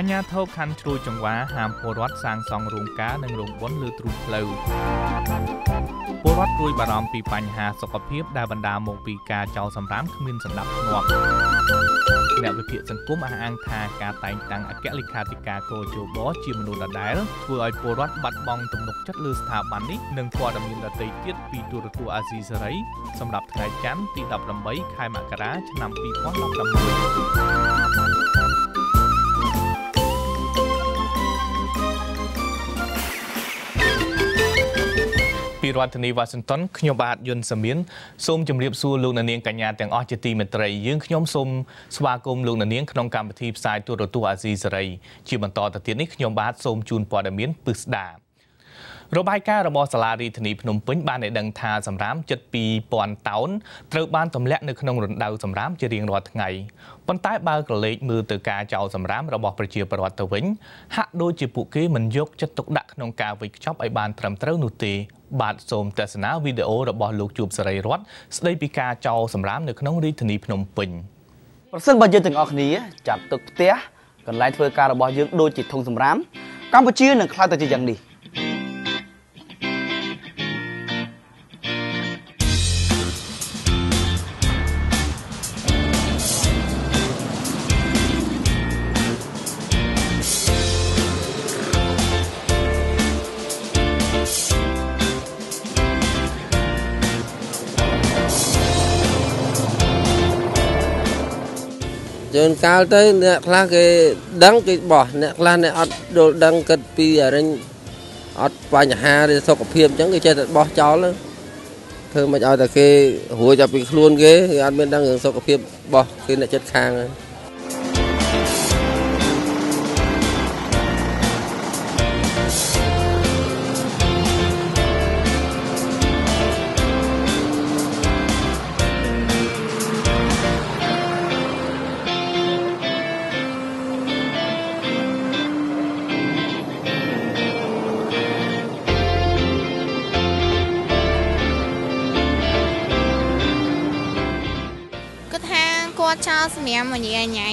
អញ្ញាធិខណ្ឌជ្រួយចង្វាហាមពលរដ្ឋសាងសង់រោងការនិងរោងបុណ្យលើទ្រូងផ្លូវពលរដ្ឋព្រួយបារម្ភពីបញ្ហាសុខភាពដែលបណ្ដាលមកពីការចោលសម្រាមគ្មានសណ្ដាប់ធ្នាប់អ្នកវិភាគសង្គមអះអាងថាការតែងតាំងអគ្គលេខាធិការកោជបជាមនុស្សដដែលធ្វើឲ្យពលរដ្ឋបាត់បង់ទំនុកចិត្តលើស្ថាប័ននេះនិងព័ត៌មានដទៃទៀតពីទូរទស្សន៍អាស៊ីសេរីសម្រាប់ថ្ងៃច័ន្ទទី18ខែមករាឆ្នាំ2016 ពីរដ្ឋធានីវ៉ាស៊ីនតោនខ្ញុំបាទយុនសាមៀនសូមជម្រាបសួរលោកអ្នកនាងកញ្ញាទាំងអស់ជាទីមេត្រីយើងខ្ញុំសូមស្វាគមន៍លោកអ្នកនាងក្នុងកម្មវិធីផ្សាយទូរទស្សន៍អាស៊ីសេរីជាបន្តទៅទៀតនេះខ្ញុំបាទសូមជូនព័ត៌មានពិស្ដា របាយការណ៍របស់សាលារាជធានីភ្នំពេញបានឲ្យដឹងថាសម្រាមជិត2000តោនត្រូវបានទម្លាក់នៅក្នុងរណ្ដៅសម្រាមជារៀងរាល់ថ្ងៃប៉ុន្តែបើក្រឡេកមើលទៅការចោលសម្រាមរបស់ប្រជាពលរដ្ឋទៅវិញហាក់ដូចជាពួកគេមិនយកចិត្តទុកដាក់ក្នុងការវេចខ្ចប់ឲ្យបានត្រឹមត្រូវនោះទេបាទសូមទស្សនាវីដេអូរបស់លោកជួបសេរីរតស្ដីពីការចោលសម្រាមនៅក្នុងរាជធានីភ្នំពេញប្រសិនបើយើងទាំងអស់គ្នាចាត់ទុកផ្ទះកន្លែងធ្វើការរបស់យើងដូចជាធុងសម្រាមកម្ពុជានឹងខ្លាចទៅជាយ៉ាងនេះ ជួនកាលទៅអ្នកខ្លះគេដឹងគេបោះអ្នកខ្លះអ្នកអត់ដលដឹងគិតពីអរិញអត់បញ្ហាឬសុខភាពអញ្ចឹងគេចេះតែបោះចោលធ្វើមិនឲ្យតែគេរួចពីខ្លួនគេគេអត់មានដឹងរឿងសុខភាពបោះគេអ្នកចិត្តខាងហ្នឹង ញ៉ៃញ៉ៃ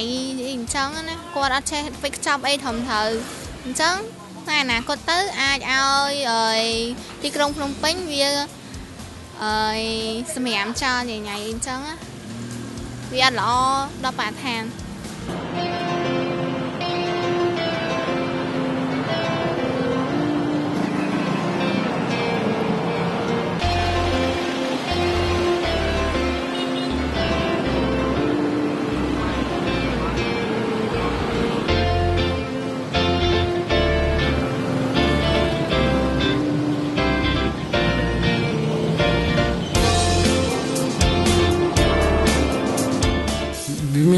អញ្ចឹងណាគាត់អត់ចេះវិកខ្ចប់អីធំត្រូវអញ្ចឹងតែអនាគតទៅអាចឲ្យអីទីក្រុងភ្នំពេញវាអីសម្រាប់ចោលញ៉ៃញ៉ៃអញ្ចឹងវាអត់ល្អដល់បរិស្ថាន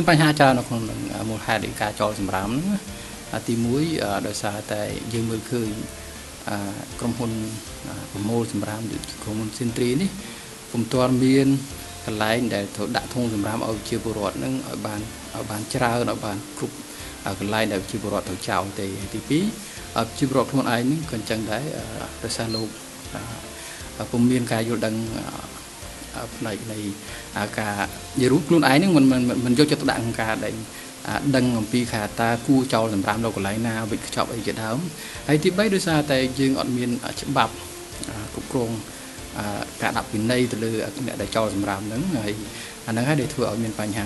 បញ្ហាច្រើននៅក្នុងមូលហេតុនៃការចោលសម្រាមហ្នឹងទី1ដោយសារតែយើងមើលឃើញក្រុមហ៊ុនប្រមូលសម្រាមដូចក្រុមហ៊ុនស៊ីនទ្រីនេះពុំទាន់មានកន្លែងដែលត្រូវដាក់ធុងសម្រាមឲ្យជាពលរដ្ឋហ្នឹងឲ្យបានឲ្យបានច្រើនឲ្យបានគ្រប់កន្លែងដែលជាពលរដ្ឋត្រូវចោលទេទី2ជាពលរដ្ឋខ្លួនឯងហ្នឹងក៏អញ្ចឹងដែរដោយសារលោកពុំមានការយល់ដឹង ផ្នែកនៃការនិយាយរួមខ្លួនឯងហ្នឹងមិនមិនយកចិត្តទុកដាក់ក្នុងការដែលដឹងអំពីខាតា គួរចោលសម្រាប់នៅកន្លែងណាវិចខ្ចប់អីជាដើមហើយទី3ដោយសារតែយើងអត់មានច្បាប់គ្រប់គ្រងការដាក់ពិន័យទៅលើអ្នកដែលចោលសម្រាប់ហ្នឹងហើយអាហ្នឹងហើយដែលធ្វើឲ្យមានបញ្ហា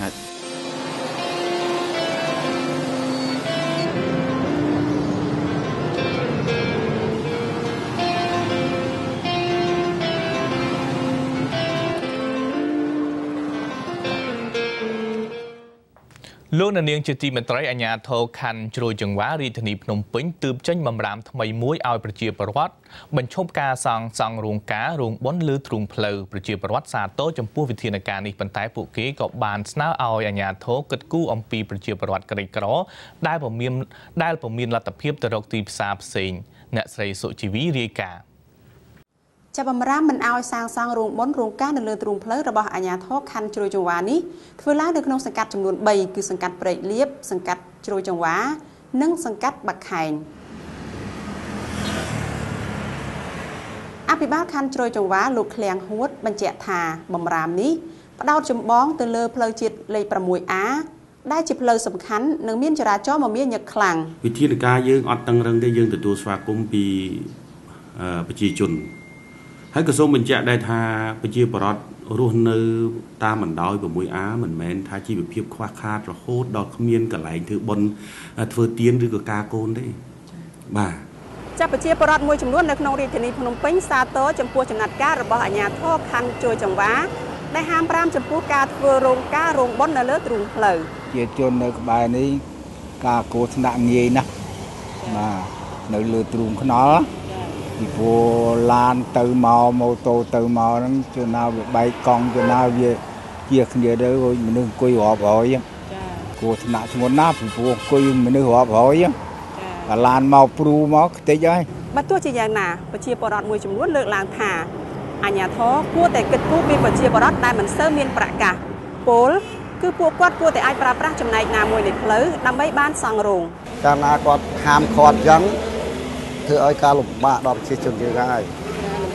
លោកនាងជាទីមេត្រីអាជ្ញាធរខណ្ឌជ្រោយចង្វារាជធានីភ្នំពេញទើបចេញបំរាមថ្មីមួយឲ្យប្រជាពលរដ្ឋបញ្ឈប់ការសង់សង់រោងការរោងបុណ្យលើទ្រូងផ្លូវប្រជាពលរដ្ឋសាទរចំពោះវិធានការនេះប៉ុន្តែពួកគេក៏បានស្នើឲ្យអាជ្ញាធរគិតគូរអំពីប្រជាពលរដ្ឋក្រីក្រ ដែលពុំមានដែលពុំមានលទ្ធភាពទៅរកទីផ្សារផ្សេងអ្នកស្រីសុជីវីរាយការណ៍ ចាប់បំរាមមិនអោយសាងសង់រោងបុណ្យរោងការនៅលើទ្រូងផ្លូវរបស់អាជ្ញាធរខណ្ឌជ្រោយចង្វានេះធ្វើឡើងនៅក្នុងសង្កាត់ចំនួន3គឺសង្កាត់ព្រែកលៀបសង្កាត់ជ្រោយចង្វា និងសង្កាត់បាក់ខែងអភិបាលខណ្ឌជ្រោយចង្វាលោកឃ្លៀងហួតបញ្ជាក់ថាបំរាមនេះផ្ដោតចម្បងទៅលើផ្លូវជាតិលេខ 6A ដែលជាផ្លូវសំខាន់និងមានចរាចរណ៍មមាញឹកខ្លាំងវិធានការយើងអត់តឹងរឹងទេយើងទទួលស្វាគមន៍ពីប្រជាជន ហើយក៏សូមបញ្ជាក់ដែរថាប្រជាពលរដ្ឋរស់នៅ តាមបណ្ដោយ 6A មិនមែនថាជីវភាពខ្វះខាតរហូតដល់គ្មានកន្លែងធ្វើបុណ្យធ្វើទានឬក៏ការកូនទេបាទចាប់ប្រជាពលរដ្ឋមួយចំនួននៅក្នុងរាជធានីភ្នំពេញសាទរចំពោះចំណាត់ការរបស់អាជ្ញាធរខណ្ឌជួយចង្វាដែលហាម5ចំពោះការធ្វើរោងការរោងបុណ្យនៅលើទ្រូងផ្លូវជាជននៅក្បែរនេះការគោស្នាក់ងាយណាស់បាទនៅលើទ្រូងខ្នល់ ពីព្រោះឡានទៅមកម៉ូតូទៅមកហ្នឹងជួនណាវាបែកកង់ជួនណាវាជាគ្នាទៅមនុស្សអង្គុយរាប់រយចាគួរថ្នាក់ធ្ងន់ណាស់ពីព្រោះអង្គុយមនុស្សរាប់រយចាតែឡានមកព្រូមកខ្ទេចហើយបើទោះជាយ៉ាងណាប្រជាពលរដ្ឋមួយចំនួនលើកឡើងថាអាជ្ញាធរគួរតែគិតគូរពីប្រជាពលរដ្ឋដែលមិនសូវមានប្រាក់កាសពលគឺពួកគាត់គួរតែអាចប្រើប្រាស់ចំណែកណាមួយនៃផ្លូវដើម្បីបានសង់រោងកាលណាគាត់ហាមឃាត់អញ្ចឹង ធ្វើឲ្យការលំបាកដល់ប្រជាជនយើងហើយ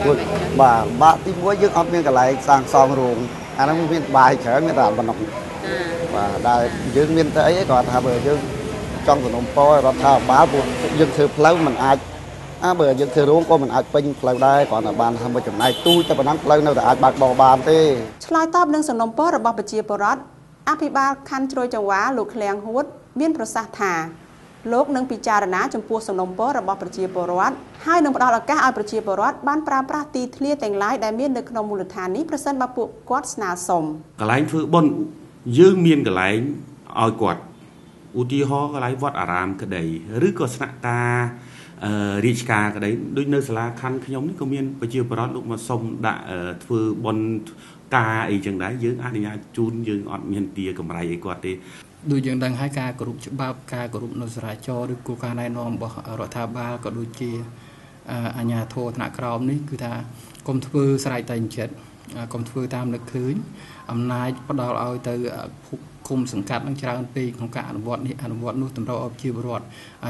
ពួកបាទបាក់ទី1យើងអត់មានកន្លែងសាងសង់រោងអាហ្នឹងមានបាយច្រើនមានតែប៉ុណ្ណោះបាទដែលយើងមានតែអីគាត់ថាបើយើងចង់សំណុំពររដ្ឋាភិបាលពួកយើងធ្វើផ្លូវมันអាចអើបើយើងធ្វើរោងក៏មិនអាចពេញផ្លូវដែរគ្រាន់តែបានធ្វើមួយចំណែកទូចតែប៉ុណ្ណឹងផ្លូវនៅតែអាចបើកបរបានទេឆ្លើយតបនឹងសំណុំពររបស់ប្រជាពលរដ្ឋអភិបាលខណ្ឌជ្រោយចង្វាលោកឃ្លាំងហួត មានប្រសាសន៍ថា លោកនឹងពិចារណាចំពោះសំណុំពររបស់ប្រជាពលរដ្ឋហើយនឹងផ្ដល់ឱកាសឲ្យប្រជាពលរដ្ឋបានប្រើប្រាស់ទីធ្លាទាំងឡាយដែលមាននៅក្នុងមូលដ្ឋាននេះប្រសិនបើពួកគាត់ស្នើសុំកន្លែងធ្វើបុណ្យយើងមានកន្លែងឲ្យគាត់ឧទាហរណ៍កន្លែងវត្តអារាមក្តីឬក៏ស្នាក់ការរាជការក្តីដូចនៅសាលាខណ្ឌខ្ញុំនេះក៏មានប្រជាពលរដ្ឋលោកមកសុំដាក់ធ្វើបុណ្យការអីចឹងដែរយើងអនុញ្ញាតជូនយើងអត់មានទាកម្រៃអីគាត់ទេ ដូចយើងដឹងហើយការគោរពច្បាប់ការគោរពនៅសារាចរឬគោលការណ៍ណែនាំរបស់រដ្ឋាភិបាលក៏ដូចជាអាជ្ញាធរថ្នាក់ក្រោមនេះគឺថាកុំធ្វើស្រែកតែងចិត្តកុំធ្វើតាមនឹកឃើញអំណាចផ្ដល់ឲ្យទៅគុំសង្កាត់នឹងច្រើនពេកក្នុងការអនុវត្តនេះអនុវត្តនោះតម្រូវឲ្យជាបរដ្ឋ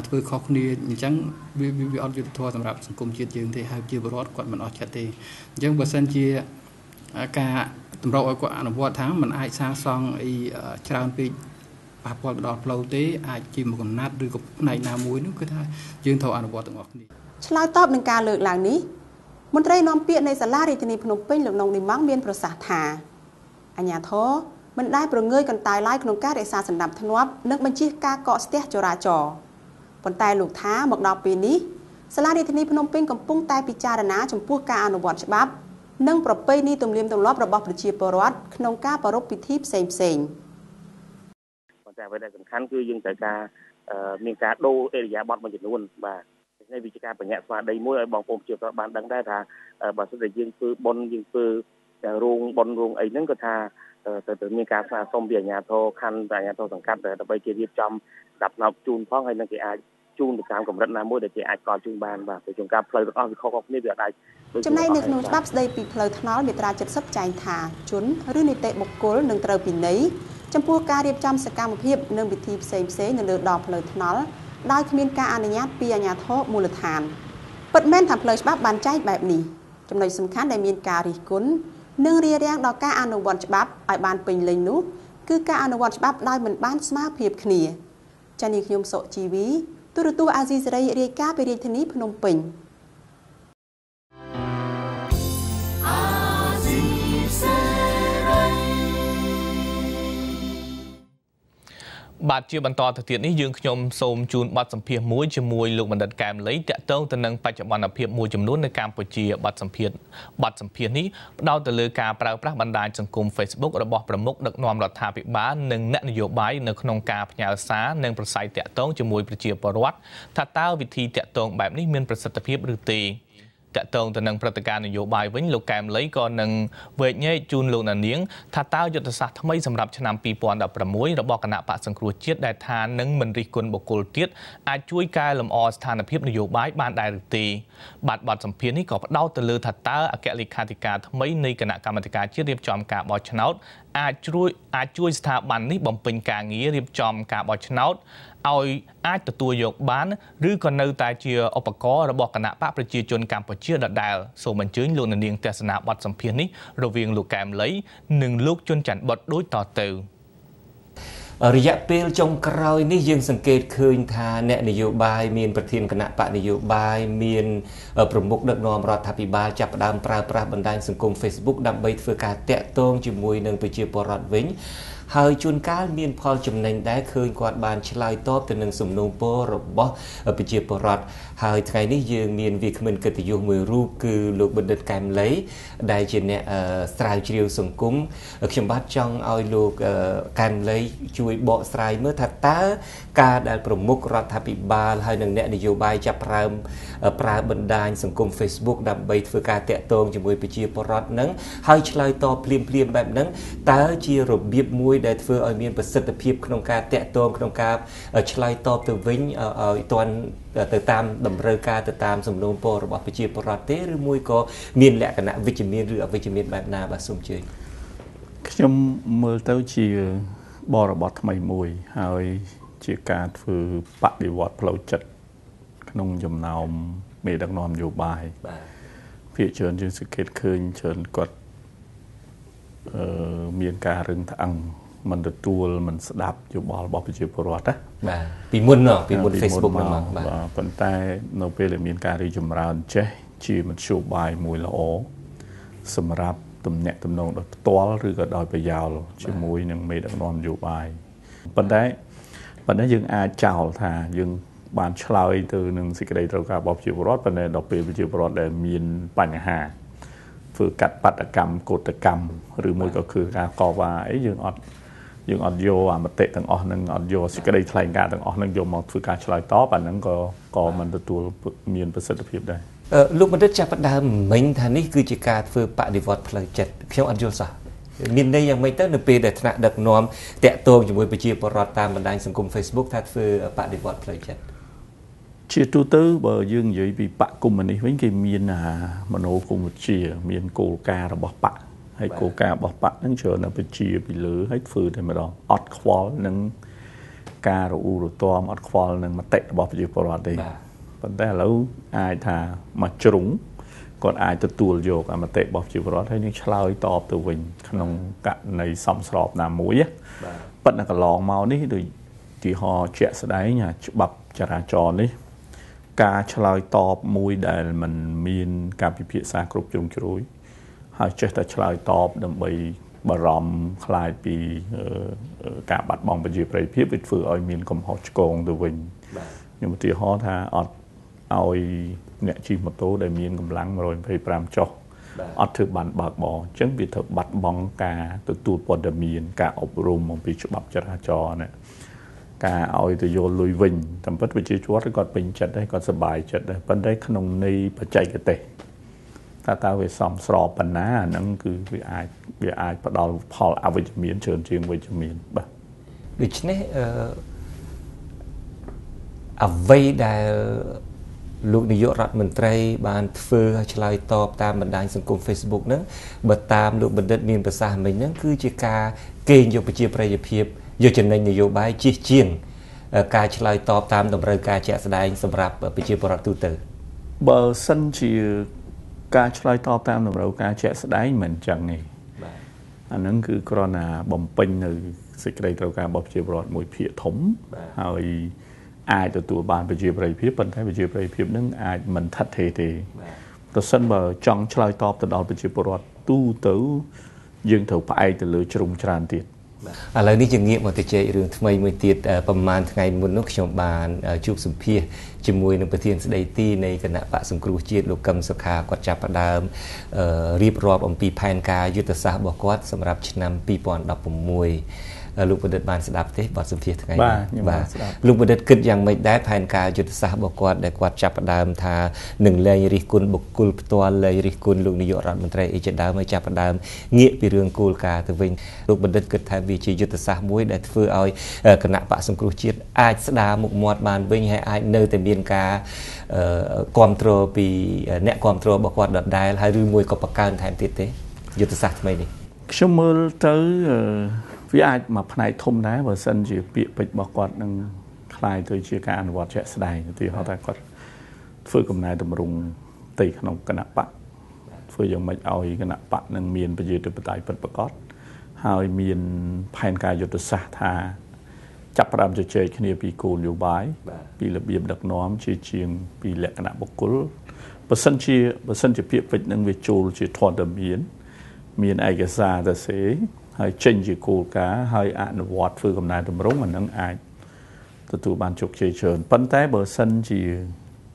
ធ្វើខុសគ្នាអញ្ចឹងវាវាអត់យុត្តិធម៌សម្រាប់សង្គមជាតិយើងទេហើយជាបរដ្ឋគាត់មិនអស់ចិត្តទេអញ្ចឹងបើសិនជាការតម្រូវឲ្យគាត់អនុវត្តថាมันអាចសាងសង់អីច្រើនពេក ប៉ះពាល់ទៅដល់ផ្លូវទេអាចជាមួយកំណាត់ឬក៏ផ្នែកណាមួយនោះគឺថាយើងត្រូវអនុវត្តទាំងអស់គ្នាឆ្លើយតបនឹងការលើកឡើងនេះមន្ត្រីនាំពាក្យនៃសាលារាជធានីភ្នំពេញលោកនងនីម៉ងមានប្រសាសន៍ថាអញ្ញាធរមិនដែលប្រងើយកន្តើយឡើយក្នុងការរក្សាសណ្ដាប់ធ្នាប់និងបញ្ជៀសការកកស្ទះចរាចរណ៍ប៉ុន្តែលោកថាមកដល់ពេលនេះសាលារាជធានីភ្នំពេញកំពុងតែពិចារណាចំពោះការអនុវត្តច្បាប់ និងប្រពៃណីទំនៀមទម្លាប់របស់ប្រជាពលរដ្ឋក្នុងការប្រារព្ធពិធីផ្សេងផ្សេងប៉ុន្តែអ្វីដែលសំខាន់គឺយើងត្រូវការមានការដូរអេរិយាបថមួយចំនួនបាទនេះវាជាការបញ្ញត្តិស្មារតីមួយឲ្យបងប្អូនប្រជាពលរដ្ឋបានដឹងដែរថាបើសិនតែយើងធ្វើបុណ្យយើងធ្វើរោងបុណ្យរោងអីហ្នឹងក៏ថាទៅទៅមានការស្នើសុំពីអាជ្ញាធរខណ្ឌអាជ្ញាធរសង្កាត់ដើម្បីគេរៀបចំដាប់ណប់ជូនផងហើយនឹងគេអាចជូនទៅតាមកម្រិតណាមួយដែលគេអាចកល់ជូនបានបាទពីចំការផ្លូវទាំងអស់វាខុសៗគ្នាវាអាចចំណែកនៅក្នុងច្បាប់ស្តីពីផ្លូវថ្នល់មាត្រា70ចែងថាជនឬនីតិបុគ្គលនឹងត្រូវពិន័យ ចំពោះការរៀបចំសកម្មភាពនិងវិធីផ្សេងផ្សេងនៅលើដងផ្លូវថ្នល់ដោយគ្មានការអនុញ្ញាតពីអាជ្ញាធរមូលដ្ឋានពិតមែនថាផ្លូវច្បាប់បានចែងបែបនេះចំណុចសំខាន់ដែលមានការរិះគន់និងរារាំងដល់ការអនុវត្តច្បាប់ឲ្យបានពេញលេញនោះគឺការអនុវត្តច្បាប់ដោយមិនបានស្មារភាពគ្នាចានីខ្ញុំសុជីវីទូរទស្សន៍អាស៊ីសេរីរាយការណ៍ពីរាជធានីភ្នំពេញ បាទជាបន្តទៅទៀតនេះយើងខ្ញុំសូមជូនបទសម្ភាសន៍មួយជាមួយលោកបណ្ឌិតកែមលីតាក់ទងទៅនឹងបច្ចុប្បន្នភាពមួយចំនួននៅកម្ពុជាបទសម្ភាសន៍បទសម្ភាសន៍នេះផ្ដោតទៅលើការប្រើប្រាស់បណ្ដាញសង្គម Facebook របស់ប្រមុខដឹកនាំរដ្ឋាភិបាលនិងអ្នកនយោបាយនៅក្នុងការផ្ញើសារនិងប្រស័យតាក់ទងជាមួយប្រជាពលរដ្ឋថាតើវិធីតាក់ទងបែបនេះមានប្រសិទ្ធភាពឬទេ តកតងទៅនឹងព្រឹត្តិការណ៍នយោបាយវិញលោកកែមលីក៏នឹងវែកញែកជូនលោកណានៀងថាតើយុទ្ធសាស្ត្រថ្មីសម្រាប់ឆ្នាំ2016របស់គណៈបកសង្គ្រោះជាតិដែលថានឹងមិនរិះគន់បុគ្គលទៀតអាចជួយកែលម្អស្ថានភាពនយោបាយបានដែរឬទេបាទបទសម្ភាសន៍នេះក៏ផ្ដោតទៅលើថាតើអគ្គលេខាធិការថ្មីនៃគណៈកម្មាធិការជាតិរៀបចំការបោះឆ្នោតអាចជួយអាចជួយស្ថាប័ននេះបំពេញការងាររៀបចំការបោះឆ្នោត ឲ្យអាចទទួលយកបានឬក៏នៅតែជាឧបករណ៍របស់គណៈបកប្រជាជនកម្ពុជាដដែលសូមអញ្ជើញលោកនាងទស្សនាបទសម្ភាសន៍នេះរវាងលោកកែមលី និងលោកជុនច័ន្ទបុតដូចតទៅរយៈពេលចុងក្រោយនេះយើងសង្កេតឃើញថាអ្នកនយោបាយមានប្រធានគណៈបកនយោបាយមានប្រមុខដឹកនាំរដ្ឋាភិបាលចាប់ផ្ដើមប្រើប្រាស់បណ្ដាញសង្គម Facebook ដើម្បីធ្វើការតាក់ទងជាមួយនឹងប្រជាពលរដ្ឋវិញ ហើយជួនកាលមានផលចំណេញដែរឃើញគាត់បានឆ្លើយតបទៅនឹងសំណូមពររបស់ប្រជាពលរដ្ឋហើយថ្ងៃនេះយើងមានវាគ្មិនកិត្តិយសមួយរូបគឺលោកបណ្ឌិតកែមលីដែលជាអ្នកស្រាវជ្រាវសង្គមខ្ញុំបាទចង់ឲ្យលោកកែមលីជួយបកស្រាយមើលថាតើការដែលប្រមុខរដ្ឋាភិបាលហើយនិងអ្នកនយោបាយចាប់ប្រើប្រើបណ្ដាញសង្គម Facebook ដើម្បីធ្វើការតាក់ទងជាមួយប្រជាពលរដ្ឋនឹងហើយឆ្លើយតបភ្លាមភ្លាមបែបហ្នឹងតើជារបៀបមួយដែលធ្វើឲ្យមានប្រសិទ្ធភាពក្នុងការតាក់ទងក្នុងការឆ្លើយតបទៅវិញឲ្យទាន់ទៅតាមតម្រូវការទៅតាមសំណូមពររបស់ប្រជាពលរដ្ឋទេឬមួយក៏មានលក្ខណៈវិជ្ជមានឬអវិជ្ជមានបែបណាបាទសូមជឿខ្ញុំមើលទៅជាបរិបទថ្មីមួយហើយជាការធ្វើបដិវត្តផ្លូវចិត្តក្នុងចំណោមមេដឹកនាំនយោបាយបាទភាគច្រើនយើងសង្កេតឃើញច្រើនគាត់អឺមានការរឹងត្អឹង មិនទទួលមិនស្ដាប់យោបល់របស់ប្រជាពលរដ្ឋណាបាទពីមុនណពីមុន Facebook ហ្នឹងបាទប៉ុន្តែនៅពេលដែលមានការរីចម្រើនចេះជាមធ្យោបាយមួយល្អសម្រាប់ទំនាក់ទំនងដោយផ្ទាល់ឬក៏ដោយប្រយោលជាមួយនឹងមេដឹកនាំនយោបាយប៉ុន្តែប៉ុន្តែយើងអាចចោលថាយើងបានឆ្លើយទៅនឹងសេចក្តីត្រូវការរបស់ប្រជាពលរដ្ឋប៉ុន្តែដល់ពេលប្រជាពលរដ្ឋដែលមានបញ្ហាធ្វើកាត់បាតកម្មកោតកម្មឬមួយក៏គឺការកវ៉ាអីយើងអត់ យើងអត់យកអាមតិទាំងអស់នឹងអត់យកសេចក្តីថ្លែងការណ៍ទាំងអស់នឹងយកមកធ្វើការឆ្លើយតបអាហ្នឹងក៏ក៏មិនទទួលមានប្រសិទ្ធភាពដែរលោកបណ្ឌិតចាប់ផ្ដើមមិញថានេះគឺជាការធ្វើបដិវត្តផ្លូវចិត្តខ្ញុំអត់យល់សោះមានន័យយ៉ាងម៉េចទៅនៅពេលដែលថ្នាក់ដឹកនាំតាក់ទងជាមួយប្រជាពលរដ្ឋតាមបណ្ដាញសង្គម Facebook ថាធ្វើបដិវត្តផ្លូវចិត្តជាទូទៅបើយើងនិយាយពីបកកុម្មុយនីសវិញគេមានអាមโนគមវិជ្ជា មានគោលការណ៍របស់បក ហើយគោលការណ៍របស់បកហ្នឹងច្រើនតែបញ្ជាពីលើហើយធ្វើតែម្ដងអត់ខ្វល់នឹងការរអ៊ូរទាំអត់ខ្វល់នឹងមតិរបស់ប្រជាពលរដ្ឋទេប៉ុន្តែឥឡូវអាចថាមកជ្រុងគាត់អាចទទួលយកអមតិរបស់ប្រជាពលរដ្ឋហើយនឹងឆ្លើយតបទៅវិញ ក្នុងករណីសំស្របណាមួយប៉ុន្តែកន្លងមកនេះដូចទីហោជាក់ស្ដែងច្បាប់ចរាចរណ៍នេះ ការឆ្លើយតបមួយដែលมันមាន ការពិភាក្សាគ្រប់ជ្រុងជ្រោយ ហើយចេះតែឆ្លើយតបដើម្បីបារម្ភខ្លាចពីការបាត់បង់ប្រជាប្រិយភាពវាធ្វើឲ្យមានកំហុសឆ្គងទៅវិញខ្ញុំឧទាហរណ៍ថាអត់ឲ្យអ្នកជិះម៉ូតូដែលមានកម្លាំង125ចុះអត់ធ្វើបានបើកបរអញ្ចឹងវាធ្វើបាត់បង់ការទទួលព័ត៌មាន ការអប់រំអំពីច្បាប់ចរាចរណ៍ណាការឲ្យទៅយកលុយវិញតាមពិតប្រជាជនគាត់ពេញចិត្តដែរគាត់សប្បាយចិត្តដែរប៉ុន្តែក្នុងន័យបច្ចេកទេស ថាតើវាសមស្របប៉ុណ្ណាអាហ្នឹងគឺវាអាចវាអាចផ្ដល់ផលអវិជ្ជមានច្រើនជាងវិជ្ជមានបាទដូច្នេះអឺអ្វីដែលលោកនាយករដ្ឋមន្ត្រី បានធ្វើឲ្យឆ្លើយតបតាមបណ្ដាញសង្គម Facebook ហ្នឹងបើតាមលោកបណ្ឌិតមានប្រសាសន៍មិញហ្នឹងគឺជាការកេងយកប្រជាប្រិយភាពយកចំណេញនយោបាយជិះជាងការឆ្លើយតបតាមតម្រូវការជាក់ស្ដែងសម្រាប់ប្រជាពលរដ្ឋទូទៅបើសិនជា ការឆ្លើយតបតាមតម្រូវការជាក់ស្ដែងមិនចឹងទេអាហ្នឹងគឺគ្រាន់តែបំពេញនៅសេចក្តីត្រូវការរបស់ប្រជាពលរដ្ឋមួយភាគធំហើយអាចទទួលបានប្រជាប្រិយភាពប៉ុន្តែប្រជាប្រិយភាពនឹងអាចមិនថិតថេរទេប្រសិនបើចង់ឆ្លើយតបទៅដល់ប្រជាពលរដ្ឋទូទៅយើងត្រូវផ្អែកទៅលើជ្រុងច្រើនទៀត ឥឡូវនេះជាងាកមកទៅជែករឿងថ្មីមួយទៀតប្រហែលថ្ងៃមុននោះខ្ញុំបានជួបសម្ភាសជាមួយនឹងប្រធានស្ដីទីនៃគណៈបកសង្គ្រោះជាតិលោកកឹមសុខាគាត់ចាប់ផ្ដើមរៀបរាប់អំពីផែនការយុទ្ធសាស្ត្ររបស់គាត់សម្រាប់ឆ្នាំ2016 លោកបណ្ឌិតបានស្ដាប់ទេបទសម្ភាសន៍ថ្ងៃនេះបាទលោកបណ្ឌិតគិតយ៉ាងម៉េចដែរផែនការយុទ្ធសាស្ត្ររបស់គាត់ដែលគាត់ចាប់ផ្ដើមថានឹងលែងរិះគន់បុគ្គលផ្ទាល់លែងរិះគន់លោកនាយករដ្ឋមន្ត្រីអីជាដើមហើយចាប់ផ្ដើមងាកពីរឿងគោលការណ៍ទៅវិញលោកបណ្ឌិតគិតថាវាជាយុទ្ធសាស្ត្រមួយដែលធ្វើឲ្យគណៈបកសង្គ្រោះជាតិអាចស្ដារមុខមាត់បានវិញហើយអាចនៅតែមានការគ្រប់គ្រងពីអ្នកគ្រប់គ្រងរបស់គាត់ដដែលហើយឬមួយក៏បង្កើនថែមទៀតទេយុទ្ធសាស្ត្រថ្មីនេះខ្ញុំមើលទៅ វាអាចមកផ្នែកធំដែរបើសិនជាពាក្យពេចន៍របស់គាត់នឹងคล้ายទៅជាការអនុវត្តជាក់ស្ដែងឧទាហរណ៍ថាគាត់ធ្វើកំណែតម្រង់ទីក្នុងគណៈបកធ្វើយ៉ាងម៉េចឲ្យគណៈបកនឹងមានប្រជាធិបតេយ្យពិតប្រាកដហើយមានផែនការយុទ្ធសាស្ត្រថា ចាប់ផ្ដើមជជែកគ្នាពីគោលនយោបាយពីរបៀបដឹកនាំជាជាងពីលក្ខណៈបុគ្គលបើសិនជាបើសិនជាពាក្យពេចន៍នឹងវាចូលជាធនធានមានមានឯកសារទៅសេ ហើយចេញជាគោលការណ៍ហើយអនុវត្តធ្វើកំណែតម្រង់អានឹងអាចទទួលបានជោគជ័យច្រើនប៉ុន្តែបើសិនជា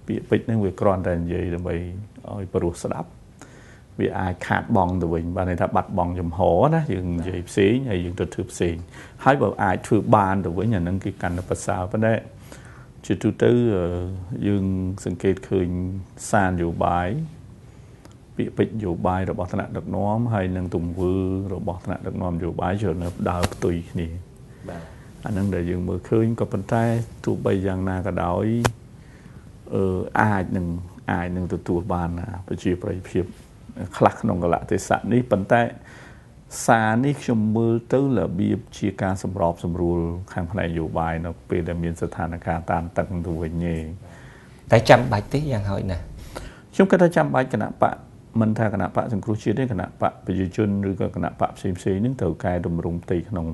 ពាក្យពេចន៍នឹងវាគ្រាន់តែនិយាយដើម្បីឲ្យព្រោះស្ដាប់វាអាចខាតបង់ទៅវិញបានន័យថាបាត់បង់ចំហណាយើងនិយាយផ្សេងហើយយើងទៅធ្វើផ្សេងហើយបើអាចធ្វើបានទៅវិញអានឹងគឺកាន់តែប្រសើរប៉ុន្តែជាទូទៅយើងសង្កេតឃើញសារនយោបាយ ពាក្យពេចន៍នយោបាយរបស់ថ្នាក់ដឹកនាំហើយនឹងទង្វើរបស់ថ្នាក់ដឹកនាំនយោបាយច្រើននៅដើរផ្ទុយគ្នាបាទអានឹងដែលយើងមើលឃើញក៏ប៉ុន្តែទោះបីយ៉ាងណាក៏ដោយអឺអាចនឹងអាចនឹងទទួលបានប្រជាប្រិយភាពខ្លះក្នុងកលៈទេសៈនេះប៉ុន្តែសារនេះខ្ញុំមើលទៅរបៀបជាការសម្របសម្រួលខាងផ្នែកនយោបាយនៅពេលដែលមានស្ថានភាពតានតឹងទៅវិញទេតែចាំបាច់ទេយ៉ាងហោចណាស់ខ្ញុំគិតថាចាំបាច់គណៈបក មិនថាគណៈបកសង្គ្រោះជាតិទេគណៈបកប្រជាជនឬក៏គណៈបកផ្សេងផ្សេងនឹងត្រូវកែតម្រង់ផ្ទៃក្នុង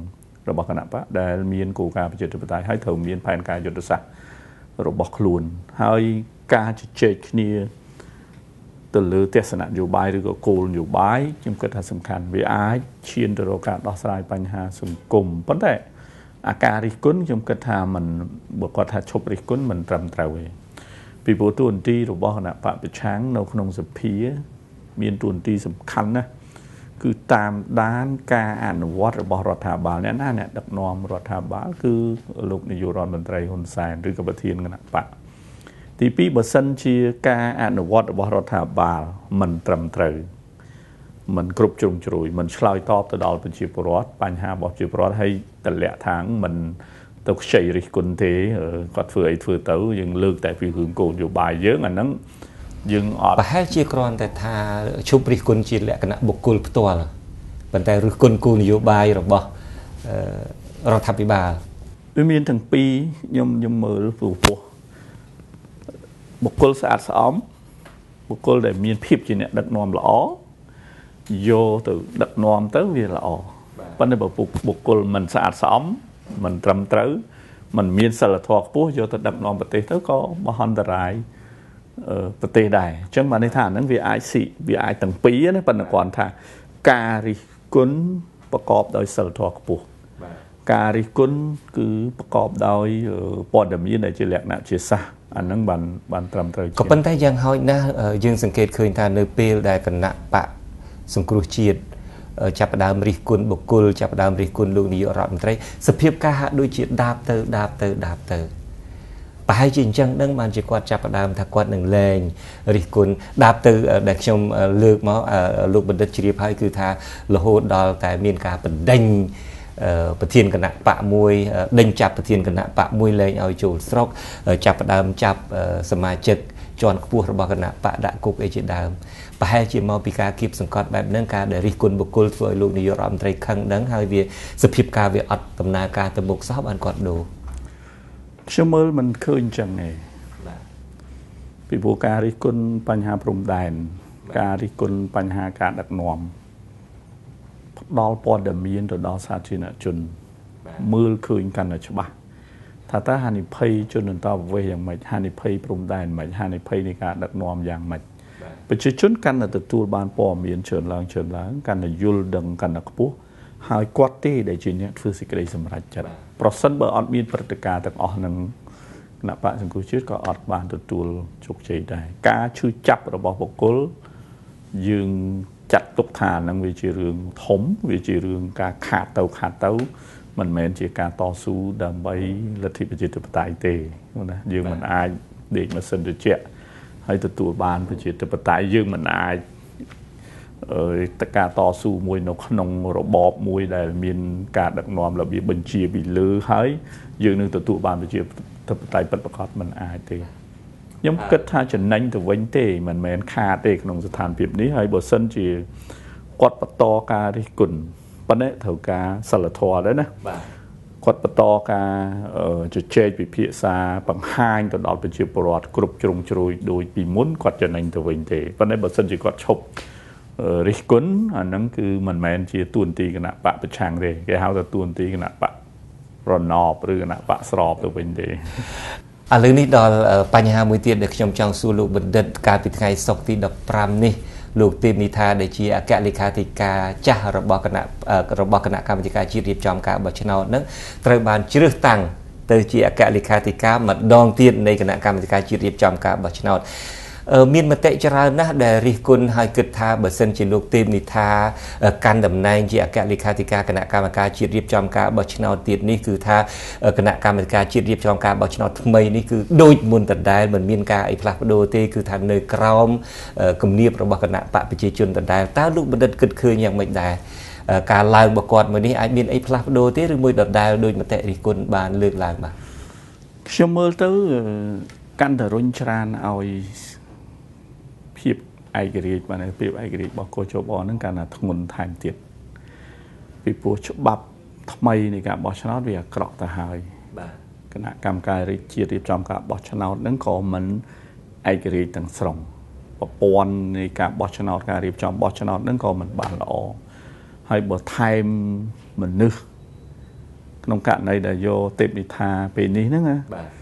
របស់គណៈបកដែលមានគោលការណ៍ប្រជាធិបតេយ្យហើយត្រូវមានផែនការយុទ្ធសាស្ត្ររបស់ខ្លួន ហើយការជជែកគ្នាទៅលើទស្សនៈនយោបាយឬក៏គោលនយោបាយខ្ញុំគិតថាសំខាន់វាអាចឈានទៅរកការដោះស្រាយបញ្ហាសង្គមប៉ុន្តែអាការរិះគន់ខ្ញុំគិតថាมันបើគាត់ថាឈប់រិះគន់มันត្រឹមត្រូវទេពីព្រោះទួនាទីរបស់គណៈបពប្រឆាំងនៅក្នុងសភា មានទួនាទីសំខាន់ណាស់គឺតាមដានការអនុវត្តរបស់រដ្ឋាភិបាលអ្នកណាអ្នកដឹកនាំរដ្ឋាភិបាលគឺលោកនាយករដ្ឋមន្ត្រីហ៊ុនសែនឬក៏ប្រធានគណៈបកទី2បើសិនជាការអនុវត្តរបស់រដ្ឋាភិបាលមិនត្រឹមត្រូវมันគ្រប់ជ្រុងជ្រោយมันឆ្លើយតបទៅដល់ប្រជាពលរដ្ឋបញ្ហារបស់ប្រជាពលរដ្ឋហើយតលាក់ថាងมันទៅខ្ចីរិះគន់ទេគាត់ធ្វើអីធ្វើទៅយើងលើកតែពីរឿងគោលនយោបាយយើងអាហ្នឹង យើងអត់ប្រហែលជាគ្រាន់តែថាឈប់រិះគន់ជាលក្ខណៈបុគ្គលផ្ទាល់ប៉ុន្តែរិះគន់គោលនយោបាយរបស់រដ្ឋាភិបាលវាមានទាំងពីរខ្ញុំខ្ញុំមើលព្រោះពោះបុគ្គលស្អាតស្អំបុគ្គលដែលមានភាពជាអ្នកដឹកនាំល្អយកទៅដឹកនាំទៅវាល្អប៉ុន្តែបើបុគ្គលមិនស្អាតស្អំមិនត្រឹមត្រូវมันមានសិលធម៌ខ្ពស់យកទៅដឹកនាំប្រទេសទៅក៏បហន្តរាយ ប្រទេសដែរអញ្ចឹងបានន័យថាអាហ្នឹងវាអាចស៊ីវាអាចទាំងពីរណាប៉ុន្តែគាត់ថាការរិះគន់ប្រកបដោយសិលធម៌ខ្ពស់ការរិះគន់គឺប្រកបដោយព័ត៌មានដែលជាលក្ខណៈជាសាសអាហ្នឹងបានបានត្រឹមត្រូវក៏ប៉ុន្តែយ៉ាងហោចណាស់យើងសង្កេតឃើញថានៅពេលដែលគណៈបកសង្គ្រោះជាតិចាប់ផ្ដើមរិះគន់បុគ្គលចាប់ផ្ដើមរិះគន់លោកនាយករដ្ឋមន្ត្រីសភាពការហាក់ដូចជាដាបទៅដាបទៅដាបទៅ ប្រហែលជាអញ្ចឹងដឹងបានជាគាត់ចាប់ផ្ដើមថាគាត់នឹងលែងរិះគន់ដាបទៅដែលខ្ញុំលើកមកលោកបណ្ឌិតជ្រាបហើយគឺថារហូតដល់តែមានការបណ្ដេញប្រធានគណៈបកមួយដេញចាប់ប្រធានគណៈបកមួយលែងឲ្យចូលស្រុកចាប់ផ្ដើមចាប់សមាជិកជាន់ខ្ពស់របស់គណៈបកដាក់គុកអីជាដើមប្រហែលជាមកពីការគៀបសង្កត់បែបហ្នឹងការដែលរិះគន់បុគ្គលធ្វើឲ្យលោកនាយករដ្ឋមន្ត្រីខឹងដឹងហើយវាសភាពការវាអត់ដំណើរការទៅមុខសោះបានគាត់ដូរ ខ្ញុំមើលមិនឃើញចឹងទេពីព្រោះការរិះគន់បញ្ហាព្រំដែនការរិះគន់បញ្ហាការដឹកនាំផ្ដល់ព័ត៌មានទៅដល់សាធារណជនមើលឃើញកាន់តែច្បាស់ថាតើហានិភ័យជនអន្តរប្រវេសយ៉ាងម៉េចហានិភ័យព្រំដែនយ៉ាងម៉េចហានិភ័យនៃការដឹកនាំយ៉ាងម៉េចប្រជាជនកាន់តែទទួលបានព័ត៌មានច្រើនឡើងច្រើនឡើងកាន់តែយល់ដឹងកាន់តែខ្ពស់ហើយគាត់ទេដែលជាអ្នកធ្វើសេចក្តីសម្រេចចិត្តប្រសិនបើអត់មានព្រឹត្តិការណ៍ទាំងអស់នឹងគណៈបកសង្គ្រោះជាតិក៏អត់បានទទួលជោគជ័យដែរការឈឺចាប់របស់បុគ្គលយើងចាត់ទុកថានឹងវាជារឿងធំវាជារឿងការខាតទៅខាតទៅមិនមែនជាការតស៊ូដើម្បីលទ្ធិប្រជាធិបតេយ្យទេណាយើងមិនអាចដេកម៉ាស៊ីនត្រជាក់ហើយទទួលបានប្រជាធិបតេយ្យយើងមិនអាច តការតស៊ូមួយនៅក្នុងរបបមួយដែលមានការដឹកនាំរបៀបបញ្ជាពីលើហើយយើងនឹងទទួលបានប្រជាធិបតេយ្យពិតប្រាកដមិនអាចទេខ្ញុំគិតថាចំណេញទៅវិញទេមិនមែនខាតទេក្នុងស្ថានភាពនេះហើយបើសិនជាគាត់បន្តការរិះគន់ប៉ុន្តែត្រូវការសិលធម៌ដែរណាបាទគាត់បន្តការជជែកពិភាក្សាបង្ហាញទៅដល់ប្រជាពលរដ្ឋគ្រប់ជ្រុងជ្រោយដោយពីមុនគាត់ចំណេញទៅវិញទេប៉ុន្តែបើសិនជាគាត់ឈប់ រិះគន់អាហ្នឹងគឺមិនមែនជាទួនាទីគណៈបកប្រឆាំងទេគេហៅថាទួនាទីគណៈបករណបឬគណៈបកស្របទៅវិញទេឥឡូវនេះដល់បញ្ហាមួយទៀតដែលខ្ញុំចង់សួរលោកបណ្ឌិត កាលពីថ្ងៃសុក្រទី15នេះលោកទេពនីថាដែលជាអគ្គលេខាធិការចាស់របស់គណៈរបស់គណៈកម្មាធិការជាតិរៀបចំការបោះឆ្នោតនឹងត្រូវបានជ្រើសតាំងទៅជាអគ្គលេខាធិការម្ដងទៀតនៃគណៈកម្មាធិការជាតិរៀបចំការបោះឆ្នោត មានមតិច្រើនណាស់ដែលរិះគន់ហើយគិតថាបើសិនជាលោកទេពនិថាកាន់តំណែងជាអគ្គលេខាធិការគណៈកម្មការជាតិរៀបចំការបោះឆ្នោតទៀតនេះគឺថាគណៈកម្មការជាតិរៀបចំការបោះឆ្នោតថ្មីនេះគឺដូចមុនដដែលមិនមានការអីផ្លាស់ប្ដូរទេគឺថានៅក្រោមគំនាបរបស់គណៈបកប្រជាជនដដែលតើលោកបណ្ឌិតគិតឃើញយ៉ាងម៉េចដែរការឡើងរបស់គាត់មួយនេះអាចមានអីផ្លាស់ប្ដូរទេឬមួយដដែលដោយមតិរិះគន់បានលើកឡើងបាទខ្ញុំមើលទៅកាន់តែរុញច្រានឲ្យភាព ឯករាជ្យបាទភាពឯករាជ្យរបស់កោជបហ្នឹងកាន់តែធ្ងន់ថែមទៀតពីព្រោះច្បាប់ថ្មីនៃការបោះឆ្នោតវាអាក្រក់ទៅហើយបាទគណៈកម្មការរាជជាតិរៀបចំការបោះឆ្នោតហ្នឹងក៏មិនឯករាជ្យទាំងស្រុងប្រព័ន្ធនៃការបោះឆ្នោតការរៀបចំបោះឆ្នោតហ្នឹងក៏មិនបានល្អហើយបើថែមមនុស្សក្នុងករណីដែលយកទេពនិថាពេលនេះហ្នឹងណាបាទ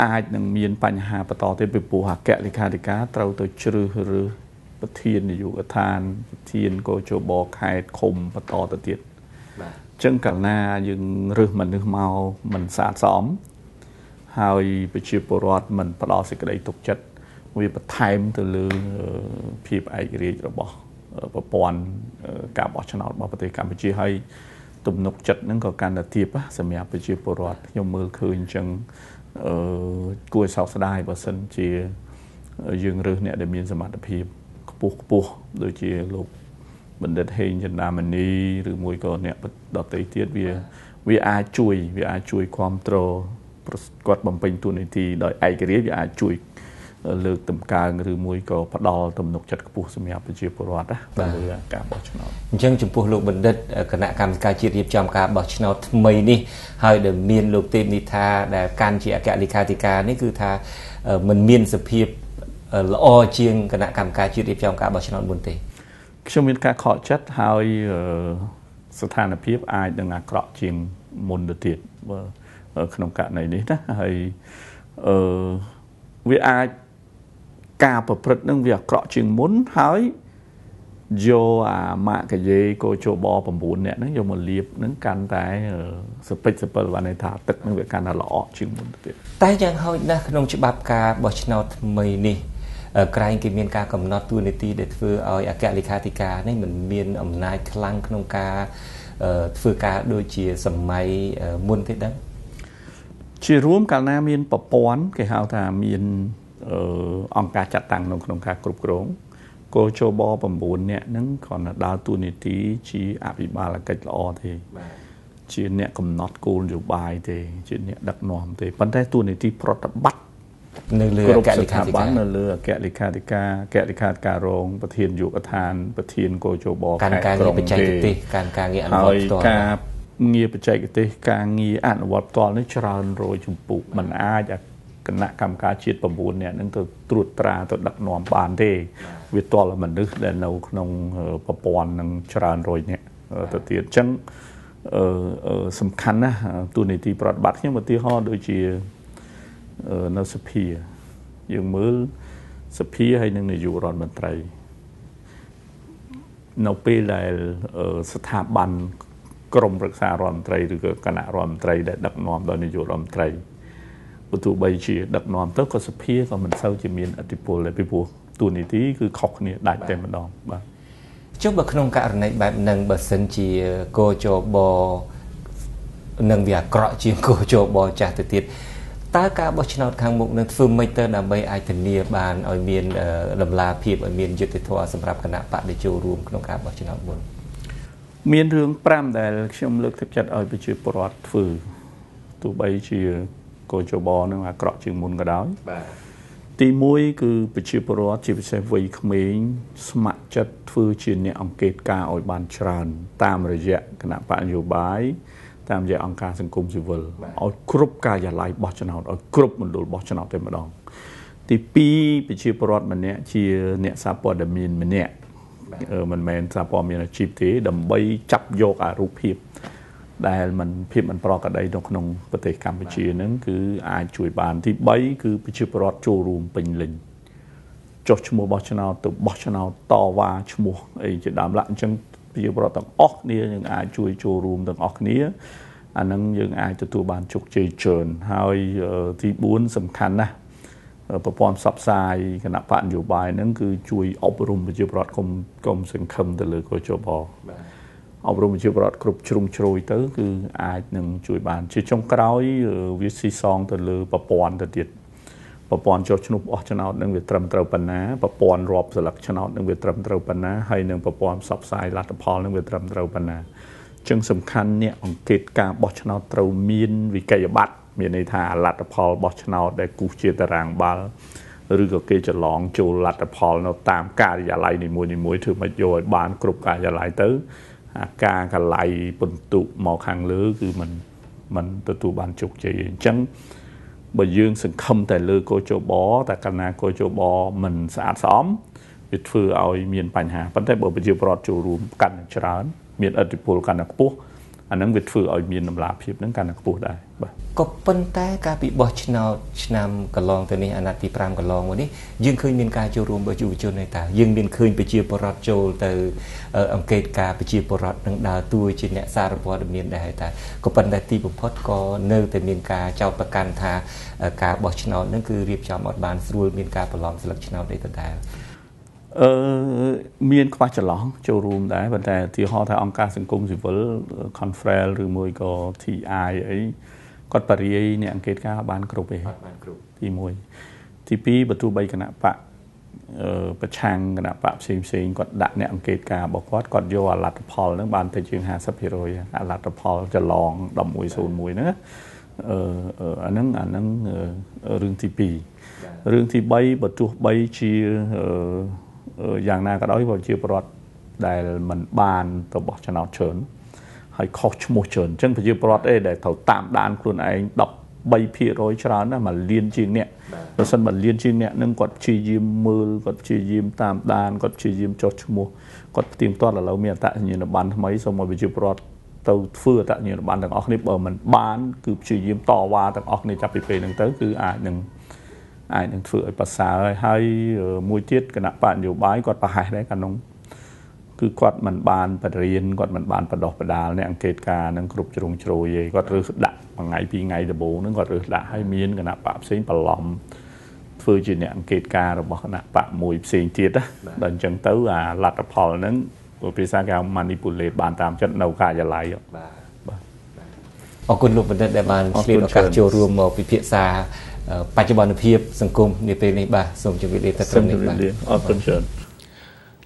អាចនឹងមានបញ្ហាបន្តទៀតពីព្រោះអគ្គលេខាធិការត្រូវទៅជ្រើសរើសប្រធាននាយកដ្ឋានប្រធានកោជបខេត្តឃុំបន្តទៅទៀតបាទអញ្ចឹងកាលណាយើងរើសមនុស្សមកមិនស្អាតស្អំហើយប្រជាពលរដ្ឋមិនផ្ដល់សេចក្តីទុកចិត្តវាបន្ថែមទៅលើភាពឯករាជ្យរបស់ប្រព័ន្ធការបោះឆ្នោតរបស់ប្រទេសកម្ពុជាហើយទំនុកចិត្តហ្នឹងក៏កាន់តែទាបសម្រាប់ប្រជាពលរដ្ឋខ្ញុំមើលឃើញអញ្ចឹង អឺគួរឲ្យសោកស្ដាយបើសិនជាយើងរើសអ្នកដែលមានសមត្ថភាពខ្ពស់ខ្ពស់ដូចជាលោកបណ្ឌិតហេងចន្ទាមនីឬមួយក៏អ្នកដតីទៀតវាវាអាចជួយវាអាចជួយគ្រប់គ្រងគាត់បំពេញតួនាទីដោយឯករាជ្យវាអាចជួយ លើកតម្កើងឬមួយក៏ផ្ដល់ទំនុកចិត្តខ្ពស់សម្រាប់ប្រជាពលរដ្ឋណាទៅលើការបោះឆ្នោតអញ្ចឹងចំពោះលោកបណ្ឌិតគណៈកម្មការជាតិរៀបចំការបោះឆ្នោតថ្មីនេះហើយដែលមានលោកទេពនិថាដែលកាន់ជាអគ្គលេខាធិការនេះគឺថាมันមានសភាពល្អជាងគណៈកម្មការជាតិរៀបចំការបោះឆ្នោតមុនទេខ្ញុំមានការខកចិត្តហើយស្ថានភាពអាចនឹងអាក្រក់ជាងមុនទៅទៀតក្នុងករណីនេះណាហើយអឺវាអាច ការប្រព្រឹត្តនឹងវាអាក្រក់ជាងមុនហើយយកអាម៉ាកកាយេកោជប9នាក់ហ្នឹងយកមកលាបហ្នឹងកាន់តែសពេចសពិលបានន័យថាទឹកហ្នឹងវាកាន់តែល្អជាងមុនទៅទៀតតែយ៉ាងហោចណាស់ក្នុងច្បាប់ការបោះឆ្នោតថ្មីនេះក្រែងគេមានការកំណត់ទួនាទីដែលធ្វើឲ្យអគ្គលេខាធិការនេះមិនមានអំណាចខ្លាំងក្នុងការធ្វើការដូចជាសម័យមុនទេដឹងជារួមកាលណាមានប្រព័ន្ធគេហៅថាមាន អង្គការចាត់តាំងនៅក្នុងការគ្រប់គ្រងគោជប9នាក់ហ្នឹងគ្រាន់តែដើរតួនាទីជាអភិបាលកិច្ចល្អទេជាអ្នកកំណត់គោលនយោបាយទេជាអ្នកដឹកនាំទេប៉ុន្តែតួនាទីប្រតិបត្តិនៅលើអគ្គលេខាធិការនៅលើអគ្គលេខាធិការអគ្គលេខាធិការរងប្រធានយុគឋានប្រធានកោជបខេត្តក្រុងទេការងារបច្ចេកទេសការការងារអនុវត្តផ្ទាល់ការងារបច្ចេកទេសការងារអនុវត្តផ្ទាល់នេះច្រើនរយចម្ពោះมันអាច គណៈកម្មការជាតិ9នាក់នឹងទៅត្រួតត្រាទៅដឹកនាំបានទេវាតលមនុស្សដែលនៅក្នុងប្រព័ន្ធនឹងច្រើនរយនាក់ទៅទៀតអញ្ចឹងអឺសំខាន់ណាស់ទូនីតិប្រតិបត្តិខ្ញុំឧទាហរណ៍ដូចជានៅសភាយើងមើលសភាហើយនឹងនាយករដ្ឋមន្ត្រីនៅពេលដែលស្ថាប័នក្រមរក្សារដ្ឋមន្ត្រីឬក៏គណៈរដ្ឋមន្ត្រីដែលដឹកនាំដោយនាយករដ្ឋមន្ត្រី បើទោះបីជាដឹកនាំទៅក៏សភាក៏មិនសូវជាមានអធិបុលដែរពីព្រោះទូនីតិគឺខុសគ្នាដាច់តែម្ដងបាទចុះបើក្នុងករណីបែបហ្នឹងបើសិនជាកោជបនឹងវាអាក្រក់ជាងកោជបចាស់ទៅទៀតតើការបោះឆ្នោតខាងមុខនឹងធ្វើម៉េចទៅដើម្បីអាចធានាបានឲ្យមានដំណាភាពឲ្យមានយុត្តិធម៌សម្រាប់គណៈបកដែលចូលរួមក្នុងការបោះឆ្នោតមុនមានរឿង5ដែលខ្ញុំលើកទឹកចិត្តឲ្យប្រជាពលរដ្ឋធ្វើទោះបីជា កោជបនឹងអាក្រក់ជាងមុនក៏ដោយបាទទី1គឺប្រជាពលរដ្ឋជាពិសេសវ័យក្មេងស្ម័គ្រចិត្តធ្វើជាអ្នកអង្កេតការឲ្យបានច្រើន តាមរយៈគណៈបកនយោបាយតាមរយៈអង្គការសង្គមស៊ីវិលឲ្យគ្រប់ការិយាល័យបោះឆ្នោតឲ្យគ្រប់មណ្ឌលបោះឆ្នោតតែម្ដងទី2ប្រជាពលរដ្ឋម្នាក់ជាអ្នកសារព័ត៌មានម្នាក់មិនមែនសារព័ត៌មានអាជីពទេដើម្បីចាប់យកអារូបភាព ដែលมันភាពមិនប្រក្រតីនៅក្នុងប្រទេសកម្ពុជាហ្នឹងគឺអាចជួយបានទី3គឺប្រជាពលរដ្ឋចូលរួមពេញលេញចុះឈ្មោះបោះឆ្នោតទៅបោះឆ្នោតតវ៉ាឈ្មោះអីជាដើមឡាក់អញ្ចឹងប្រជាពលរដ្ឋទាំងអស់គ្នាយើងអាចជួយចូលរួមទាំងអស់គ្នាអាហ្នឹងយើងអាចទទួលបានជោគជ័យច្រើនហើយទី4សំខាន់ណាស់ប្រព័ន្ធផ្សព្វផ្សាយគណៈបកនយោបាយហ្នឹងគឺជួយអប់រំប្រជាពលរដ្ឋកុំកុំសង្ឃឹមទៅលើកោជបអប់ រំប្រជាពលរដ្ឋគ្រប់ជ្រុងជ្រោយទៅគឺអាចនឹងជួយបាន ជាចុងក្រោយវាស៊ីសងទៅលើប្រព័ន្ធទៅទៀតប្រព័ន្ធចុះឈ្មោះអស់ឆ្នោតនឹងវាត្រឹមត្រូវប៉ុណ្ណាប្រព័ន្ធរាប់ស្លឹកឆ្នោតនឹងវាត្រឹមត្រូវប៉ុណ្ណាហើយនឹងប្រព័ន្ធផ្សព្វផ្សាយលទ្ធផលនឹងវាត្រឹមត្រូវប៉ុណ្ណាចឹងសំខាន់អ្នកអង្កេតការបោះឆ្នោតត្រូវមានវិក័យប័ត្រមានន័យថាលទ្ធផលបោះឆ្នោតដែលគូសជាតារាងបាល់ឬក៏គេច្រឡងចូលលទ្ធផលនៅតាមការិយាល័យនីមួយៗធ្វើមកយកឲ្យបានគ្រប់ការិយាល័យទៅ ការកលៃពិន្ទុមកខាងលើគឺมันมันទទួលបានជោគជ័យអញ្ចឹងបើយើងសង្ឃឹមតែលើកោជបតែកាលណាកោជបមិនស្អាតស្អំវាធ្វើឲ្យមានបញ្ហាប៉ុន្តែបើប្រជាពលរដ្ឋចូលរួមកាន់តែច្រើនមានឥទ្ធិពលកាន់តែខ្ពស់ អានឹងវាធ្វើឲ្យមានតម្លាភាពនឹងកាន់តែខ្ពស់ដែរបាទក៏ប៉ុន្តែការពីបោះឆ្នោតឆ្នាំកន្លងទៅនេះអាណត្តិទី5កន្លងមកនេះយើងឃើញមានការចូលរួមរបស់យុវជនឯតាយើងមានឃើញប្រជាពលរដ្ឋចូលទៅអង្កេតការប្រជាពលរដ្ឋនឹងដើរតួជាអ្នកសារព័ត៌មានដែរតាក៏ប៉ុន្តែទីបំផុតក៏នៅតែមានការចោទប្រកាន់ថាការបោះឆ្នោតនឹងគឺរៀបចំអត់បានស្រួលមានការបន្លំស្លឹកឆ្នោតអីដដែល អឺមានខ្វះចន្លោះចូលរួមដែរប៉ុន្តែឧទាហរណ៍ថាអង្គការសង្គមស៊ីវិល Confrel ឬមួយក៏ TI អីគាត់បរិយាយអ្នកអង្កេតការបានគ្រប់ទេបានគ្រប់ទី1ទី2បើទោះបីគណៈបកអឺប្រឆាំងគណៈបកផ្សេងផ្សេងគាត់ដាក់អ្នកអង្កេតការរបស់គាត់គាត់យកអាលទ្ធផលហ្នឹងបានទៅជាង50%អាលទ្ធផលចន្លង1101ហ្នឹងអឺអាហ្នឹងអាហ្នឹងរឿងទី2រឿងទី3បើទោះបីជាអឺ យ៉ាងណាក៏ដោយប្រជាពលរដ្ឋដែលមិនបានទៅបោះឆ្នោតច្រើនហើយខុសឈ្មោះច្រើនអញ្ចឹងប្រជាពលរដ្ឋអីដែលត្រូវតាមដានខ្លួនឯង13%ច្រើនណាមួយលានជាងអ្នកបើសិនបើលានជាងអ្នកនឹងគាត់ព្យាយាមមើលគាត់ព្យាយាមតាមដានគាត់ព្យាយាមចុះឈ្មោះគាត់ផ្ទៀងផ្ទាត់ឥឡូវមានអត្តសញ្ញាណប័ណ្ណថ្មីសូមឲ្យប្រជាពលរដ្ឋទៅធ្វើអត្តសញ្ញាណប័ណ្ណទាំងអស់គ្នាបើមិនបានគឺព្យាយាមតវ៉ាទាំងអស់គ្នាចាប់ពីពេលហ្នឹងទៅគឺអាចនឹង អាចនឹងធ្វើឲ្យប្រសើរហើយមួយទៀតគណៈបកនយោបាយគាត់ប្រហែសដែរកាលនោះគឺគាត់មិនបានបរៀនគាត់មិនបានបដោះបដាលអ្នកអង្កេតការនឹងគ្រប់ជ្រុងជ្រោយទេគាត់រើសដាក់មួយថ្ងៃពីរថ្ងៃដំបូងហ្នឹងគាត់រើសដាក់ឲ្យមានគណៈបកផ្សេងបន្លំធ្វើជាអ្នកអង្កេតការរបស់គណៈបកមួយផ្សេងទៀតណាដល់អញ្ចឹងទៅអាលទ្ធផលហ្នឹងភាសាគេហៅ manipulate បានតាមចិត្តនៅការិយាល័យបាទបាទ អរគុណលោកបណ្ឌិតដែលបានឆ្លៀតឱកាសចូលរួមមកពិភាក្សាបច្ចុប្បន្នភាពសង្គមនាពេលនេះបាទសូមជម្រាបលាទៅត្រឹមនេះបាទអរគុណច្រើន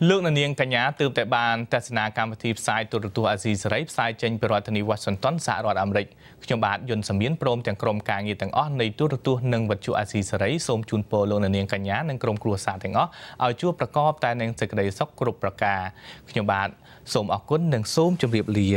លោកនាងកញ្ញាទើបតែបានទស្សនាកម្មវិធីផ្សាយទូរទស្សន៍អាស៊ីសេរីផ្សាយចេញពីរដ្ឋធានី Washington សហរដ្ឋអាមេរិកខ្ញុំបាទយុនសាមៀនព្រមទាំងក្រុមការងារទាំងអស់នៃទូរទស្សន៍និងវិទ្យុអាស៊ីសេរីសូមជូនពរលោកនាងកញ្ញានិងក្រុមគ្រួសារទាំងអស់ឲ្យជួបប្រកបតែនឹងសេចក្តីសុខគ្រប់ប្រការខ្ញុំបាទសូមអរគុណនិងសូមជម្រាបលា